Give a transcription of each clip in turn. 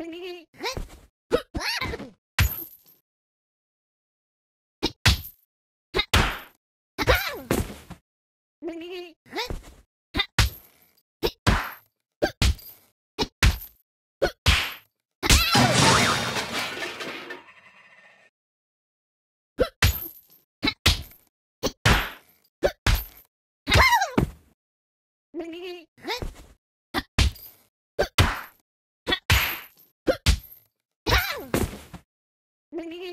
Hee me.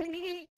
me.